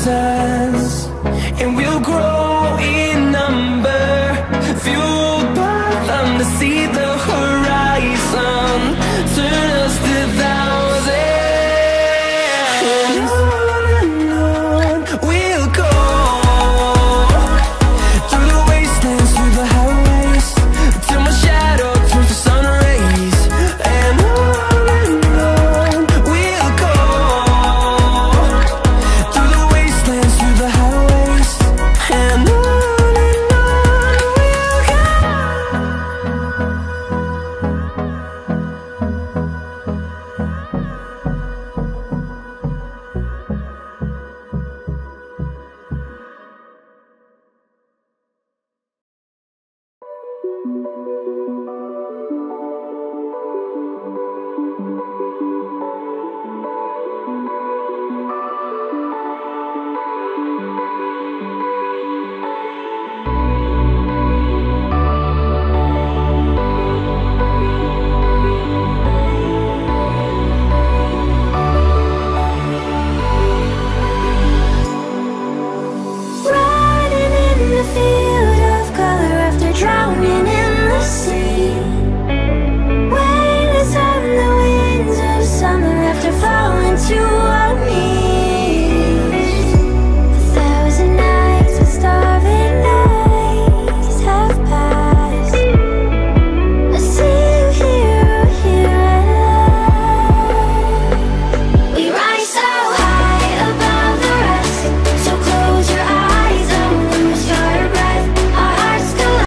side.